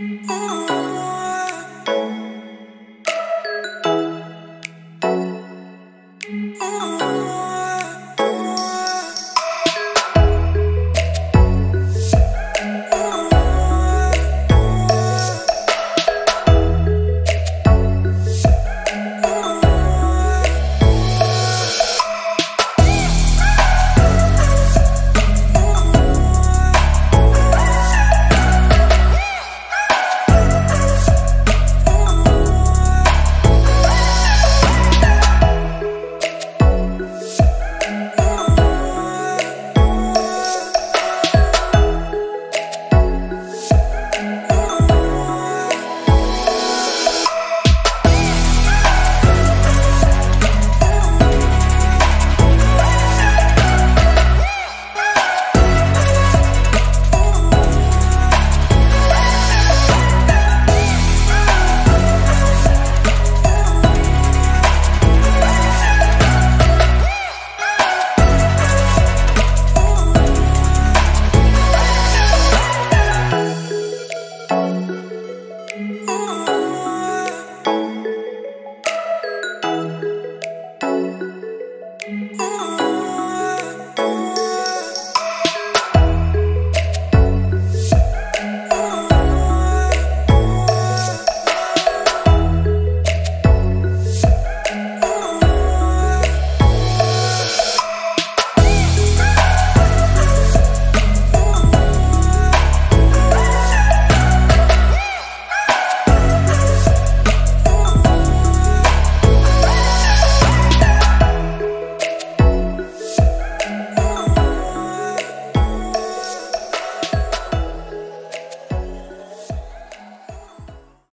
Ooh.